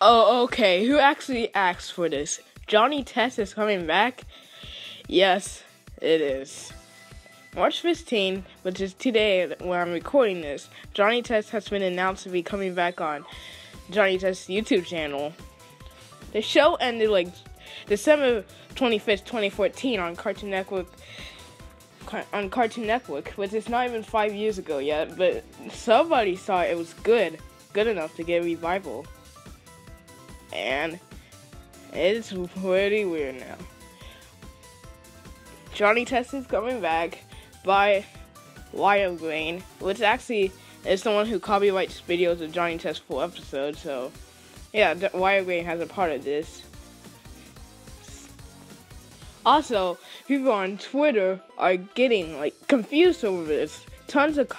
Oh, okay. Who actually asked for this? Johnny Test is coming back? Yes, it is. March 15, which is today when I'm recording this, Johnny Test has been announced to be coming back on Johnny Test's YouTube channel. The show ended like December 25th, 2014 on Cartoon Network on Cartoon Network, which is not even five years ago yet, but somebody thought it was good, good enough to get a revival. And it's pretty weird now. Johnny Test is coming back by Wild which actually is the one who copyrights videos of Johnny Test full episodes, so yeah, Wild has a part of this. Also, people on Twitter are getting like confused over this. Tons of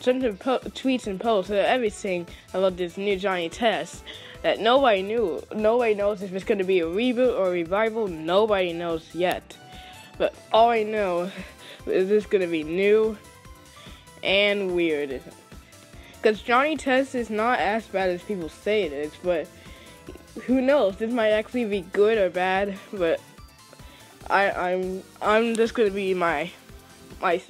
tons of tweets and posts and everything about this new Johnny Test that nobody knew. Nobody knows if it's going to be a reboot or a revival. Nobody knows yet. But all I know is this going to be new and weird. Because Johnny Test is not as bad as people say it is, but who knows? This might actually be good or bad, but I, I'm I'm just gonna be my my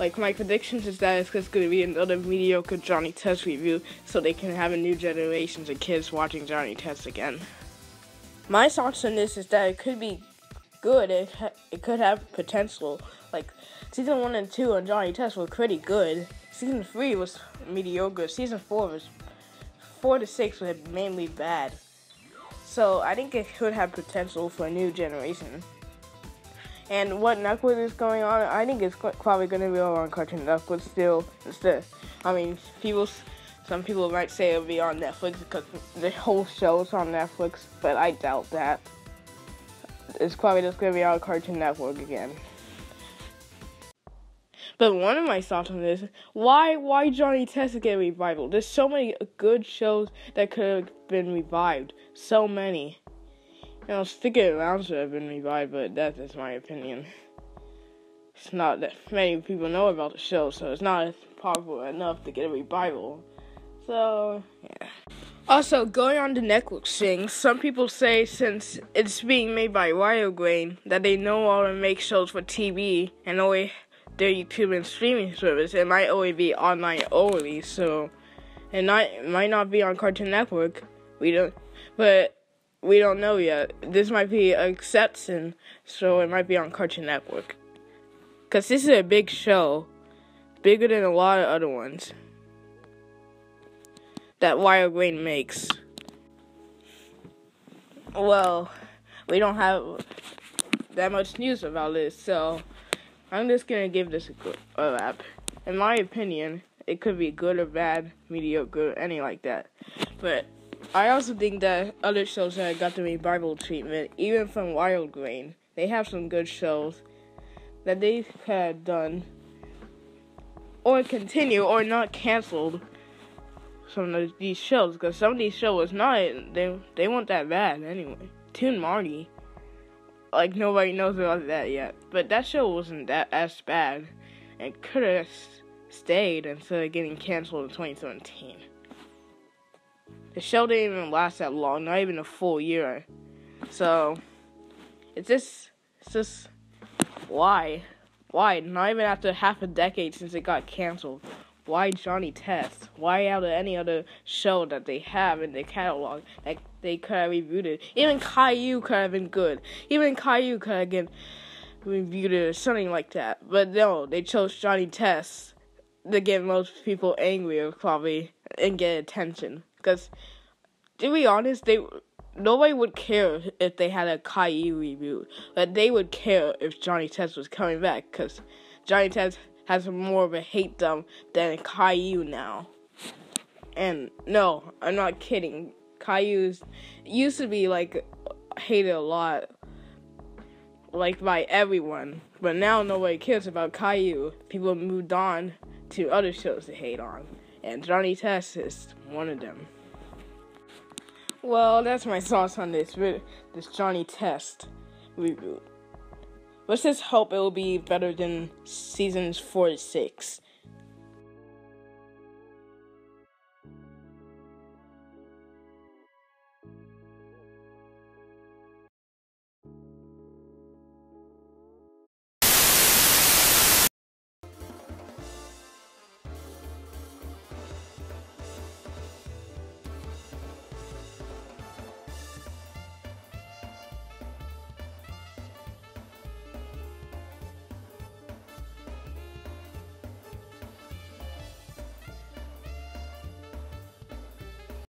like my predictions is that it's just gonna be another mediocre Johnny Test review, so they can have a new generations of kids watching Johnny Test again. My thoughts on this is that it could be good. It ha- it could have potential. Like season one and two on Johnny Test were pretty good. Season three was mediocre. Season four was four to six were mainly bad. So I think it could have potential for a new generation. And what network is going on? I think it's probably going to be on Cartoon Network still. Instead, I mean, people, some people might say it'll be on Netflix because the whole show's on Netflix, but I doubt that. It's probably just going to be on Cartoon Network again. But one of my thoughts on this, why why Johnny Test get revival? There's so many good shows that could have been revived. So many. You know, Stickin' Around should have been revived, but that's my opinion. It's not that many people know about the show, so it's not popular enough to get a revival. So, yeah. Also, going on to Netflix thing, some people say since it's being made by WildBrain that they know how to make shows for TV and only their YouTube and streaming service. It might only be online only, so it might it might not be on Cartoon Network. We don't, but we don't know yet. This might be an exception, so it might be on Cartoon Network. Cause this is a big show, bigger than a lot of other ones that WildBrain makes. Well, we don't have that much news about this, so I'm just gonna give this a lap. In my opinion, it could be good or bad, mediocre, any like that. But I also think that other shows that got the revival treatment, even from WildBrain, they have some good shows that they had done or continue or not canceled some of these shows because some of these shows not they they weren't that bad anyway. Toon Marty, like nobody knows about that yet, but that show wasn't that as bad and could have stayed instead of getting canceled in 2017. The show didn't even last that long, not even a full year. So it's just it's just why? Why? Not even after half a decade since it got canceled. Why Johnny Test? Why out of any other show that they have in their catalog that they could have rebooted? Even Caillou could have been good. Even Caillou could have been rebooted or something like that. But no, they chose Johnny Test to get most people angry or probably and get attention. Because to be honest, they nobody would care if they had a Caillou reboot, but they would care if Johnny Test was coming back. Because Johnny Test has more of a hate them than Caillou now. And no, I'm not kidding. Caillou used to be like hated a lot, like by everyone, but now nobody cares about Caillou. People moved on to other shows to hate on, and Johnny Test is one of them. Well, that's my thoughts on this this Johnny Test reboot. Let's just hope it will be better than seasons four to six.